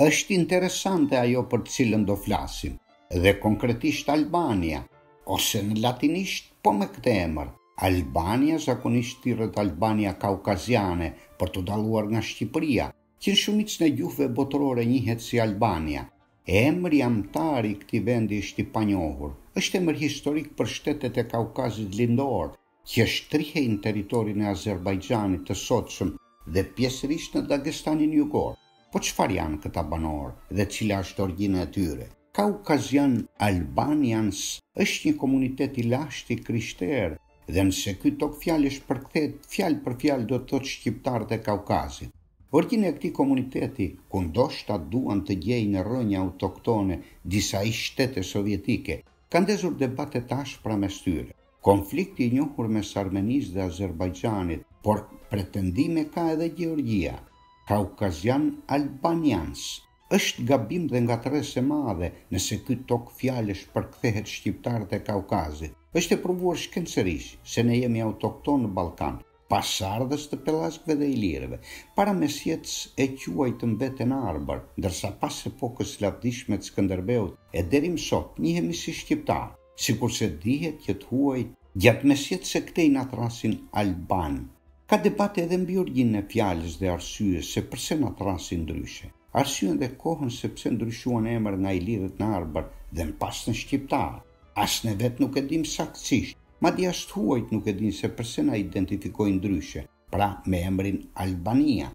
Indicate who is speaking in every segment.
Speaker 1: Është interesante ajo për të cilën do flasim, dhe konkretisht Albania, ose në latinisht po me këtë emër. Albania zakonisht thirret Albania Kaukaziane për t'u dalluar nga Shqipëria, që në shumicën e gjuhëve botërore njihet si Albania. Emri amtar i këtij vendi është i panjohur. Është emër historik për shtetet e Kaukazit Lindor, që shtrihen në territorin e Azerbajxhanit të sotshëm dhe pjesërisht në Dagestanin Jugor. Po çfarë janë këta banorë dhe cila është orgjina e tyre? Caucasian Albanians është një komunitet i lashtë i krishterë dhe nëse ky togfjalësh përkthehet fjalë për fjalë do të thotë shqiptarët e Kaukazit. Orgjina e këtij komuniteti, ku ndoshta duan të gjejnë rrënjë autoktone disa ish-shtete sovjetike, ka ndezur debate të ashpra mes tyre. Konflikti i njohur mes Armenisë dhe Azerbajxhanit. Por pretendime ka edhe Gjeorgjia, Kaukazian Albanians. Është gabim dhe ngatërresë e madhe nëse ky togfjalësh përkthehet shqiptarët e Kaukazit. Është e provuar shkencërisht se ne jemi autoktonë në Ballkan, pasardhës të pellazgëve dhe ilirëve. Para Mesjetës e quajtëm veten arbër, ndërsa pas epokës së lavdishme të Skënderbeut e deri më sot, njihemi si shqiptarë. Sikurse dihet që të huajt gjatë mesjetës e këtej na thrasin Alban. Ka debate edhe mbi origjinën e fjalës dhe arsyes se përse na thrasin ndryshe. Arsyen dhe kohën se pse ndryshuan emër nga ilirët në arbër dhe më pas në shqiptarë. As ne vetë nuk e dimë saktësisht. Madje as të huajt nuk e dinë se përse na identifikojnë ndryshe, pra me emrin Albania.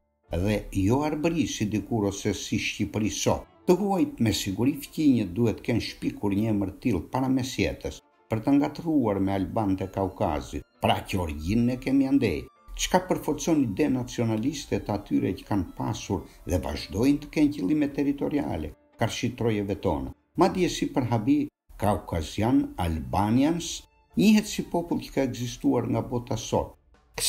Speaker 1: Dhe jo Arbëri si dikur ose si Shqipëri sot. Të huajt me siguri fqinjët duhet të kenë shpikur një emër të tillë para mesjetës, për të ngatërruar me albanët e Kaukazit. Pra që origjinën e kemi andej. Çka përforcon ide nacionaliste të atyre që kanë pasur dhe vazhdojnë të kenë qëllime territoriale karshi trojeve tona. Madje si për habi kaukazian Albanians njihet si popull që ka ekzistuar nga bota sot,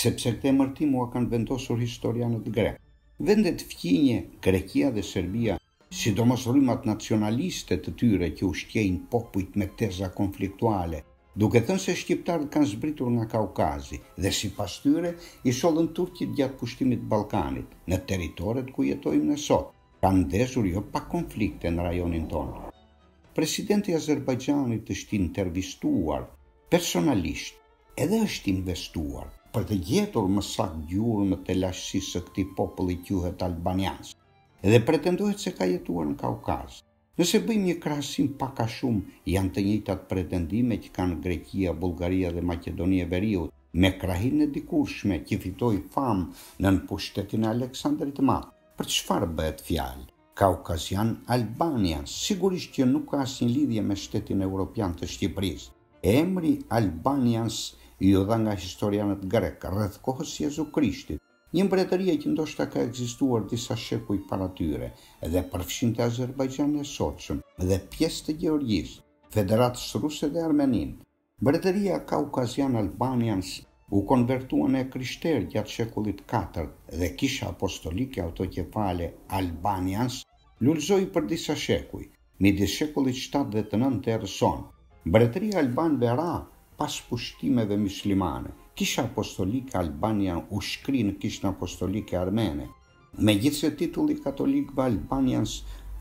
Speaker 1: sepse këtë emërtim ua kanë vendosur historianët grekë. Vendet fqinje, Greqia dhe Serbia, sidomos rrymat nacionaliste të tyre që ushqejnë popujt me teza konfliktuale, duke thënë se shqiptarët kanë zbritur nga Kaukazi dhe sipas tyre i sollën turqit gjatë pushtimit të Ballkanit, në territoret ku jetojmë ne sot. Kanë ndezur jo pak konflikte në rajonin tonë. Presidenti i Azerbajxhanit është intervistuar personalisht edhe është investuar për të gjetur më saktë gjurmët e lashtësisë së këtij populli quhet albanians dhe pretendohet se ka jetuar në Kaukaz. Nëse bëjmë një krahasim pak a shumë janë të njëjtat pretendime që kanë Greqia, Bullgaria dhe Maqedonia e Veriut, me krahinë e dikurshme që fitoi famë nën pushtetin e Aleksandrit të Madh. Për çfarë bëhet fjalë? Kaukazian Albania, sigurisht që nuk ka asnjë lidhje me shtetin europian të Shqipërisë. Emri Albanians iu dha nga historianët grekë, rreth kohës së Jezu Krishtit. Një mbretëri që ndoshta ka ekzistuar disa shekuj para tyre dhe përfshinte Azerbajxhanin e sotshëm dhe pjesë të Gjeorgjisë, Federatës Ruse dhe Armeninë. Mbretëria Kaukazian Albanians u konvertua në krishterë gjatë shekullit katërt dhe Kisha Apostolike Autokefale Albanians lulëzoi për disa shekuj, Midis shekullit shtatë dhe të nëntë të erës sonë, Mbretëria e Albanëve ra pas pushtimeve myslimane. Kisha Apostolike Albanian u shkri në Kishën Apostolike Armene. Megjithëse titulli i katolikëve Albanians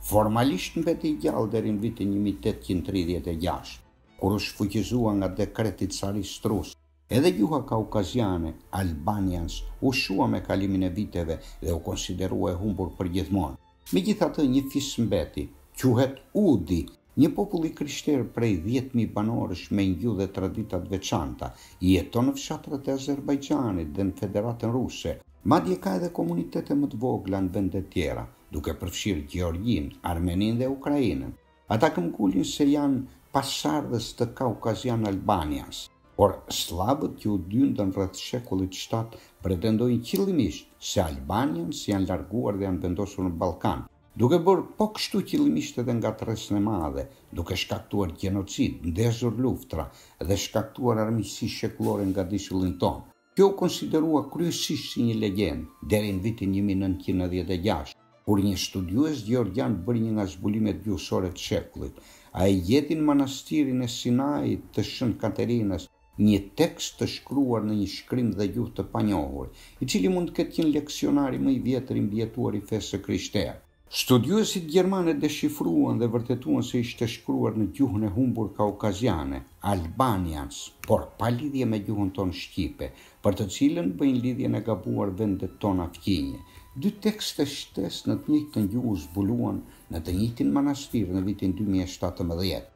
Speaker 1: formalisht mbeti i gjallë deri në vitin një mijë e tetëqind e tridhjetë e gjashtë, kur u shfuqizua nga dekreti i Carit rus, Edhe gjuha kaukaziane, albanians, u shua me kalimin e viteve dhe u konsiderua e humbur përgjithmonë. Megjithatë, një fis mbeti. Quhet Udi, një popull i krishterë prej dhjetë mijë banorësh me një gjuhë dhe tradita të veçanta. Jeton në fshatrat e Azerbajxhanit dhe në Federatën Ruse. Madje ka edhe komunitete më të vogla në vende të tjera, duke përfshirë Gjeorgjinë, Armeninë dhe Ukrainën. Ata këmbgulin se janë pasardhës të Kaukazian Albanias. Por sllavët që u dyndën rreth shekullit shtatë pretendojnë qëllimisht se albanians janë larguar dhe janë vendosur në Ballkan, duke bërë po kështu qëllimisht edhe ngatërresën e madhe, duke shkaktuar gjenocid, ndezur luftra dhe shkaktuar armiqësi shekullore në gadishullin tonë. Kjo u konsiderua kryesisht si një legjendë, deri në vitin një mijë e nëntëqind e nëntëdhjetë e gjashtë, kur një studiues gjeorgjian bëri një nga zbulimet gjuhësore të shekullit. Ai gjeti në Manastirin e Sinait të Shën Katerinës një tekst të shkruar në një shkrim dhe gjuhë të panjohur, i cili mund të ketë qenë leksionari më i vjetër i mbijetuar i fesë së krishterë. Studiuesit gjermanë e deshifruan dhe vërtetuan se ishte shkruar në gjuhën e humbur kaukaziane, Albanians, por pa lidhje me gjuhën tonë shqipe, për të cilën bëjnë lidhjen e gabuar vendet tona fqinje. Dy tekste shtesë në të njëjtën gjuhë u zbuluan në të njëjtin manastir në vitin dy mijë e shtatëmbëdhjetë.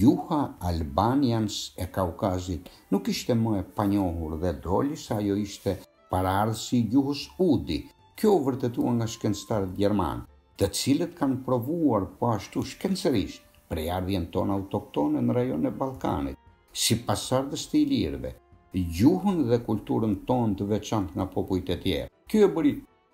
Speaker 1: Gjuha Albanians e Kaukazit nuk ishte më e panjohur dhe doli se ajo ishte, Paraardhësi i gjuhës udi, kjo u vërtetua nga shkencëtarët gjermanë, të cilët kanë provuar po ashtu shkencërisht prejardhjen tonë autoktone në rajonin e Ballkanit, si pasardhës të ilirëve, gjuhën dhe kulturën tonë të veçantë nga popujt e tjerë. Kjo e bëri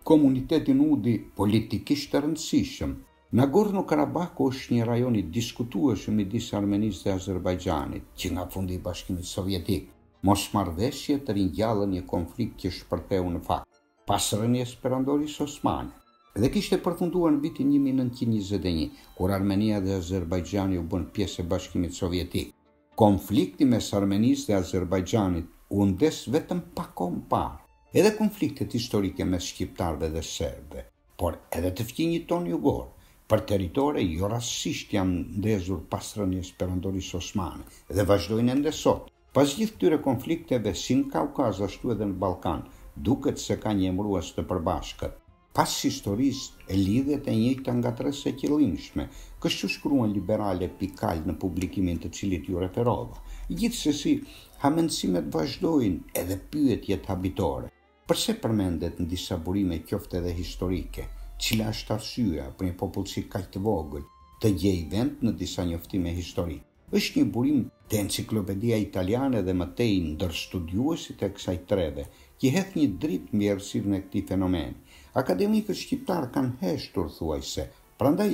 Speaker 1: komunitetin udi politikisht të rëndësishëm. Nagorno-Karabakh ku është një rajon i diskutueshëm midis Armenisë dhe Azerbajxhanit, që nga fundi i Bashkimit Sovjetik. Mosmarrëveshjet ringjallën një konflikt që shpërtheu në fakt, pas rënies së Perandorisë Osmane, dhe kishte përfunduar në vitin një mijë e nëntëqind e njëzet e një, kur Armenia dhe Azerbajxhani u bënë pjesë e Bashkimit Sovjetik. Konflikti mes Armenisë dhe Azerbajxhanit u ndez vetëm pak kohë më parë. Edhe konfliktet historike mes shqiptarëve dhe serbëve, por edhe të fqinjit tonë jugor, për territore jo rastësisht janë ndezur pas rënies Perandorisë Osmane dhe vazhdojnë ende sot. Pas gjithë këtyre konflikteve, si në Kaukaz ashtu edhe në Ballkan, duket se ka një emërues të përbashkët. Pas historisë, e lidh e njëjta ngatërresë e qëllimshme, kështu shkruan Liberale Pikal në publikimin të cilit iu referova. Gjithsesi, hamendësimet vazhdojnë edhe pyetjet habitore. Përse përmendet në disa burime qoftë edhe historike? Cila është arsyeja për një popullsi kaq të vogël të gjejë vend në disa njoftime historike? Është një burim te Enciklopedia Italiane dhe më tej ndër studiuesit e kësaj treve, që hedh një dritë mbi errësirën e këtij fenomeni. Akademikët shqiptarë kanë heshtur thuajse, prandaj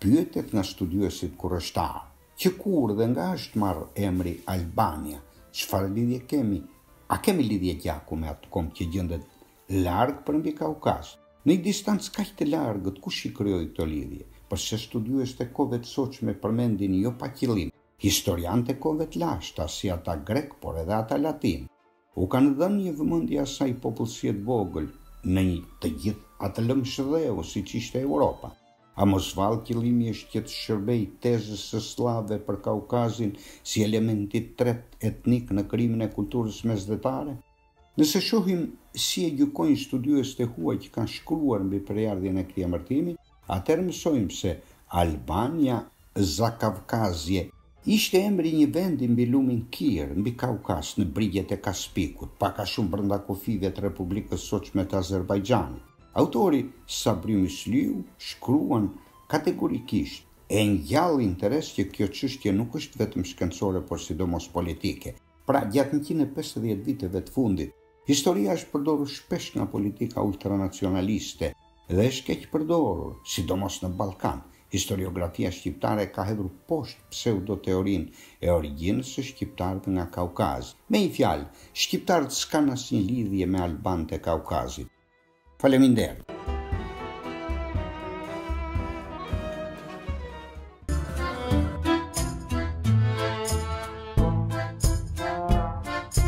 Speaker 1: Pyetet nga studiuesit kurreshtarë, Që kur dhe nga është marrë emri Albania? Çfarë lidhje kemi? A kemi lidhje gjaku me atë komb që gjendet larg përmbi Kaukaz? Në një distancë kaq të largët, kush i krijoi këto lidhje? Përse studiuesit e kohëve të sotshme e përmendin jo pa qëllim, historianët e kohëve të lashta, si ata grekë, por edhe ata latinë? U kanë dhënë një vëmendje asaj popullsie të vogël në të gjithë atë lëmsh dheu siç ishte Europa. A mos vallë qëllimi është që të shërbejë tezës së sllavëve për Kaukazin si element i tretë etnik në krijimin e kulturës mesdhetare? Nëse shohim si e gjykojnë studiuesit e huaj që kanë shkruar mbi prejardhjen e këtij emërtimi, Atëherë mësojmë se Albania Zakavkazje ishte emri i një vendi mbi lumin Kir, mbi Kaukaz, në brigjet e Kaspikut, pak a shumë brenda kufijve të Republikës sotshme të Azerbajxhanit. Autori Sabri Myslyu shkruan kategorikisht, E ngjall interes që kjo çështje nuk është vetëm shkencore por sidomos politike. Pra, gjatë njëqind e pesëdhjetë viteve të fundit, Historia është përdorur shpesh nga politika ultranacionaliste dhe është keqpërdorur, sidomos në Ballkan. Historiografia shqiptare ka hedhur poshtë pseudoteorinë e origjinës së shqiptarëve nga Kaukazi. Me një fjalë, shqiptarët s'kanë asnjë lidhje me albanët e Kaukazit. Faleminderit!